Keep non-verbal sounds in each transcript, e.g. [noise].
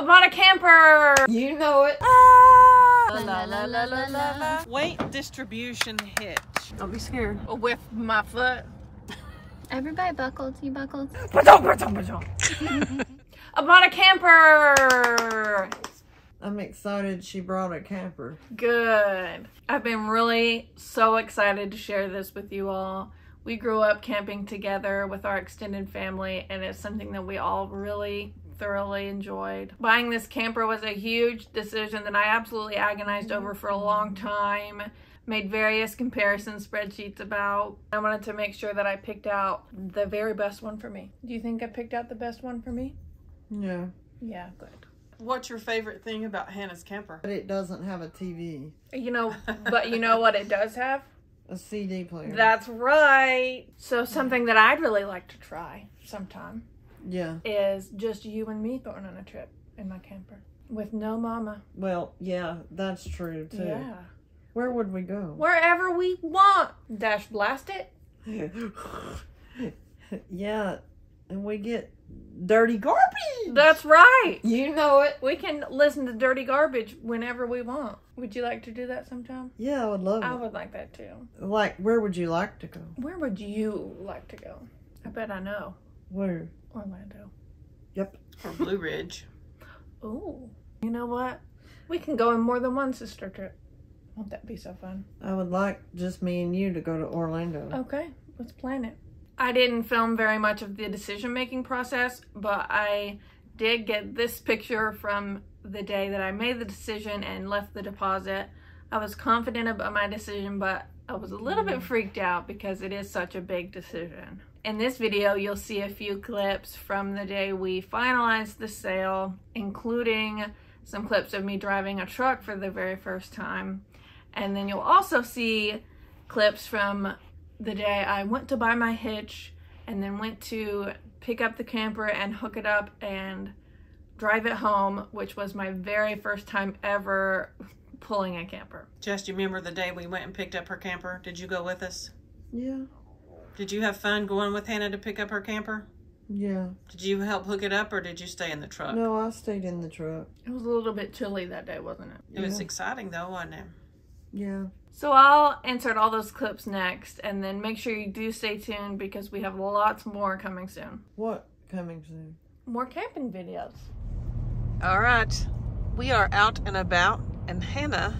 I bought a camper. You know it. Ah! La, la, la, la, la, la. Weight distribution hitch. Don't be scared. With my foot. Everybody buckled. You buckled. I bought a camper. I'm excited she brought a camper. Good. I've been really so excited to share this with you all. We grew up camping together with our extended family, and it's something that we all really thoroughly enjoyed. Buying this camper was a huge decision that I absolutely agonized over for a long time. Made various comparison spreadsheets about. I wanted to make sure that I picked out the very best one for me. Do you think I picked out the best one for me? Yeah. Yeah, good. What's your favorite thing about Hannah's camper? But it doesn't have a TV. You know, but you know what it does have? A CD player. That's right. So something that I'd really like to try sometime yeah. is just you and me going on a trip in my camper with no mama. Well, yeah, that's true too. Yeah. Where would we go? Wherever we want. Dash blast it. [laughs] yeah, and we get dirty garbage. That's right. You know it. We can listen to dirty garbage whenever we want. Would you like to do that sometime? Yeah, I would love I it. would like that too. Like, where would you like to go? Where would you like to go? I bet I know. Where? Orlando. Yep. Or Blue Ridge. [laughs] oh. You know what? We can go on more than one sister trip. Won't that be so fun? I would like just me and you to go to Orlando. Okay, let's plan it. I didn't film very much of the decision making process, but I did get this picture from the day that I made the decision and left the deposit. I was confident about my decision, but I was a little bit freaked out because it is such a big decision. In this video, you'll see a few clips from the day we finalized the sale, including some clips of me driving a truck for the very first time. And then you'll also see clips from the day I went to buy my hitch and then went to pick up the camper and hook it up and drive it home, which was my very first time ever pulling a camper. Jess, do you remember the day we went and picked up her camper? Did you go with us? Yeah. Did you have fun going with Hannah to pick up her camper? Yeah. Did you help hook it up or did you stay in the truck? No, I stayed in the truck. It was a little bit chilly that day, wasn't it? It was exciting though, wasn't it? Yeah. So I'll insert all those clips next and then make sure you do stay tuned because we have lots more coming soon. What coming soon? More camping videos. All right. We are out and about and Hannah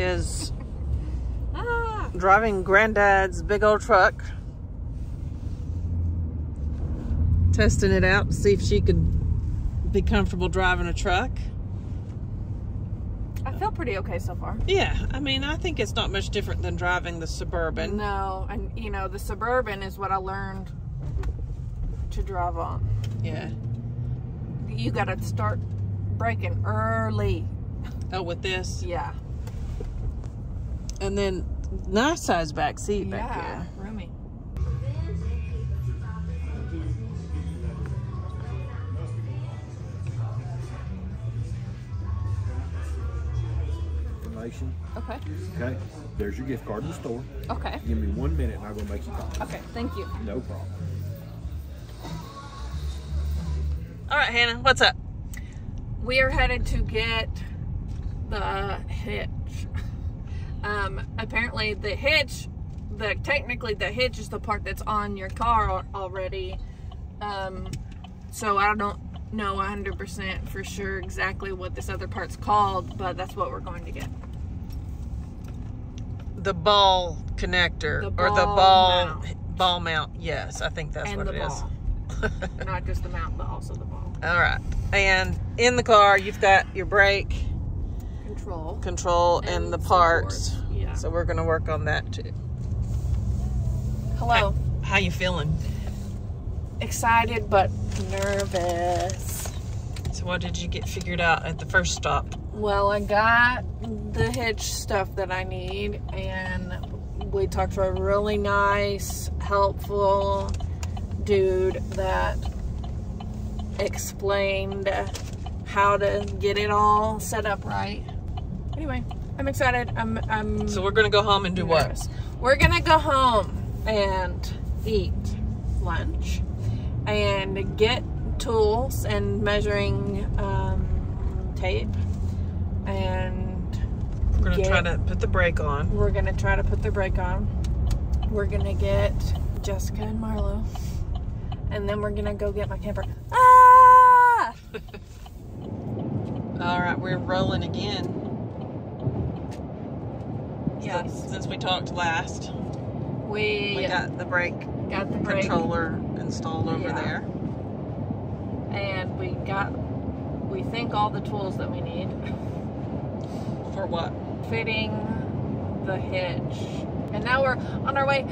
is [laughs] Ah, driving granddad's big old truck. Testing it out to see if she could be comfortable driving a truck. I feel pretty okay so far. Yeah, I mean, I think it's not much different than driving the Suburban. No, and you know, the Suburban is what I learned to drive on. Yeah. You gotta start braking early. Oh, with this. Yeah. And then nice size back seat back yeah. here. Roomy. information. Okay. Okay, there's your gift card in the store. Okay. Give me one minute and I will make you copy. Okay. Thank you. No problem. All right, Hannah, what's up? We are headed to get the hitch. Um, apparently the hitch, the technically the hitch is the part that's on your car already. Um, so I don't know 100% for sure exactly what this other part's called, but that's what we're going to get. The ball connector The or the ball ball mount. ball mount. Yes, I think that's and what it is. ball. [laughs] Not just the mount, but also the ball. All right. And in the car, you've got your brake Control. control and, And the some parts. boards, yeah. So we're going to work on that too. Hello. How you feeling? Excited but nervous. So what did you get figured out at the first stop? Well, I got the hitch stuff that I need, and we talked to a really nice, helpful dude that explained how to get it all set up right. Anyway, I'm excited. I'm I'm So we're going to go home and do what? We're gonna go home and eat lunch and get tools and measuring tape and We're gonna Get try to put the brake on. we're gonna try to put the brake on. We're gonna get Jessica and Marlo, and then we're gonna go get my camper. Ah! [laughs] All right, we're rolling again. Yes. Since, since we talked last, We, we got the brake got the brake, controller installed over Yeah. there. and we got, we think all the tools that we need. For what? Fitting the hitch, and now we're on our way.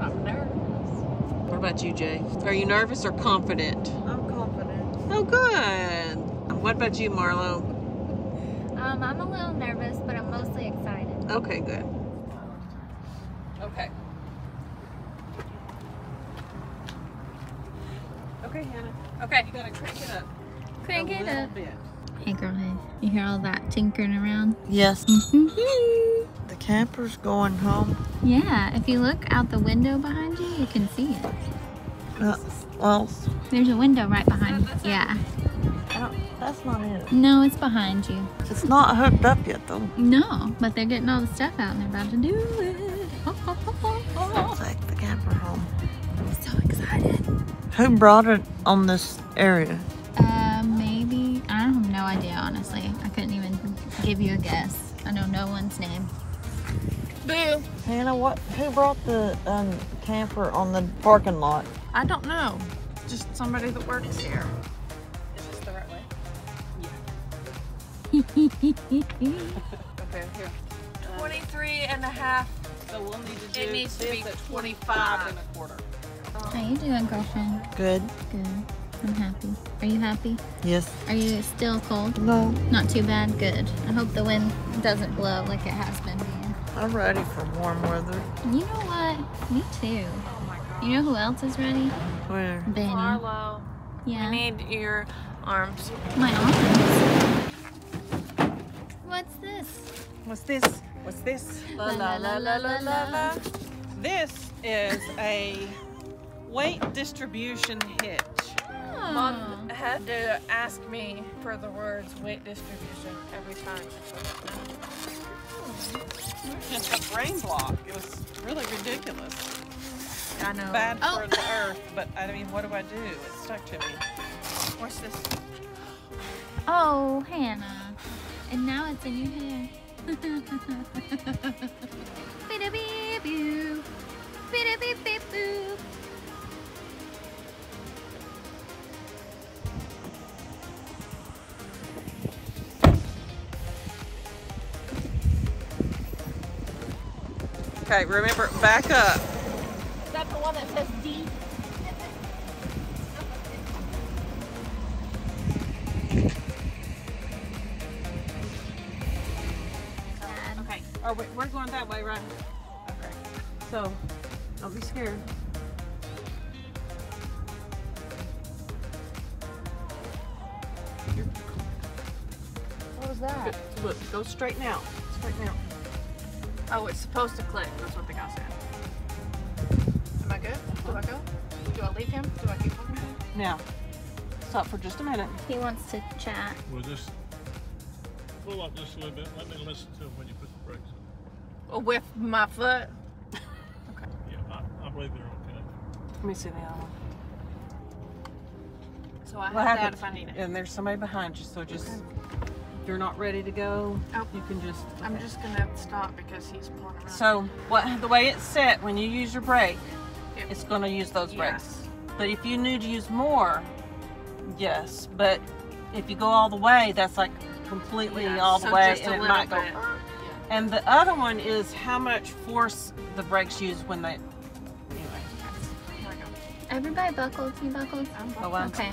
I'm nervous. What about you, Jay? Are you nervous or confident? I'm confident. Oh, good. What about you, Marlo? Um, I'm a little nervous, but I'm mostly excited. Okay, good. Okay. Okay, Hannah. Okay. You gotta crank it up. Crank a it little up. bit. Hey, girl, hey. You hear all that tinkering around? Yes. Mm-hmm. The camper's going home. Yeah, if you look out the window behind you, you can see it. Uh, well, There's a window right behind you. Yeah. I don't- that's not it. No, it's behind you. It's not hooked up yet, though. No, but they're getting all the stuff out and they're about to do it. I'll take the camper home. I'm so excited. Who brought it on this area? Uh, maybe. I don't have no idea, honestly. I couldn't even give you a guess. I know no one's name. Boo. Hannah, what? Who brought the um, camper on the parking lot? I don't know. Just somebody that works here. Okay, here. 23 and a half. So we'll need to do It needs to be at 25. and a quarter. How you doing, girlfriend? Good. Good. I'm happy. Are you happy? Yes. Are you still cold? No. Not too bad. Good. I hope the wind doesn't blow like it has been being. I'm ready for warm weather. You know what? Me too. You know who else is ready? Where? Benny. Marlo, Yeah. I need your arms. My arms. What's this? What's this? What's this? La la la la la la la. This is a weight distribution hitch. Ah. Mom had to ask me for the words weight distribution every time. Just a brain block. It was really ridiculous. I know. Bad Oh. for the earth, but I mean, what do I do? It stuck to me. What's this? Oh, Hannah. And now it's in your hair. [laughs] Bida-beep-boo. Bida-beep-beep-boo. Okay, remember, back up. Is that the one that says Okay. Or we, we're going that way, right? Okay. So, don't be scared. What was that? Look, go straight now. Straight now. Oh, it's supposed to click. That's what the guy said. Am I good? Do I go? Do I leave him? Do I keep looking? Now, stop for just a minute. He wants to chat. We'll just pull up just a little bit. Let me listen to him when you put the brakes on. Oh, with my foot. Okay. Yeah, I, I believe they're okay. Let me see the other one. So I What have that happens? if I need it. And there's somebody behind you, so just, if you're not ready to go, Oh. you can just. I'm just gonna stop because he's pulling around. So, what the way it's set, when you use your brake, Yep. it's going to use those brakes. Yes. But if you need to use more, yes. But if you go all the way, that's like completely Yeah, all the so way, just a and it little might go. And the other one is how much force the brakes use when they. Anyway. Here I go. Everybody buckled? You buckled? Oh, I'm Okay.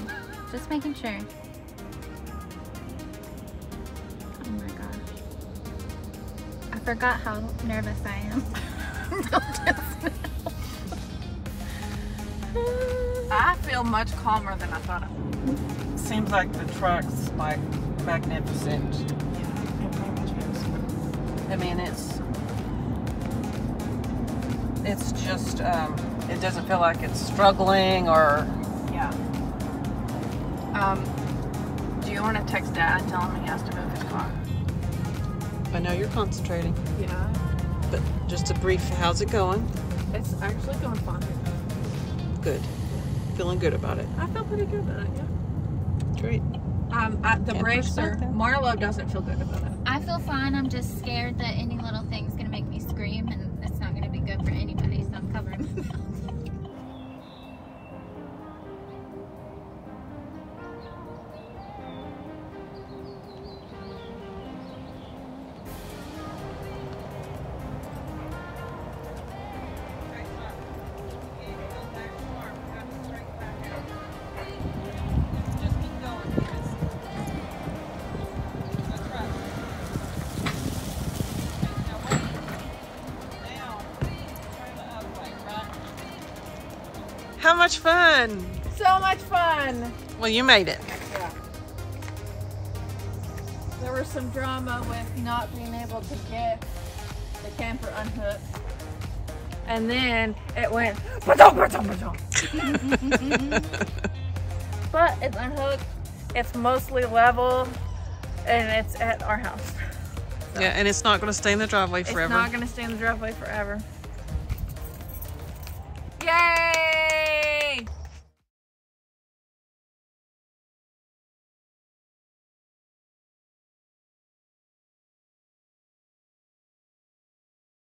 Just making sure. Oh my gosh. I forgot how nervous I am. [laughs] I feel much calmer than I thought I would. [laughs] Seems like the truck's like magnificent. I mean, it's it's just um, it doesn't feel like it's struggling or Yeah. Um, do You want to text dad and tell him he has to move his car. I know you're concentrating, Yeah. but just a brief, how's it going? It's actually going fine. Good. Feeling good about it. I feel pretty good about it, yeah. Great. Um, I, the And brakes are. Marlo doesn't feel good about it. I feel fine. I'm just scared that any little thing's gonna make me scream, and it's not gonna be good for anybody. So I'm covering my mouth. How much fun! So much fun! Well, you made it. Yeah. There was some drama with not being able to get the camper unhooked. And then it went, "Ba-dum, ba-dum, ba-dum." but it's unhooked. It's mostly level and it's at our house. Yeah, and it's not going to stay in the driveway forever. It's not going to stay in the driveway forever.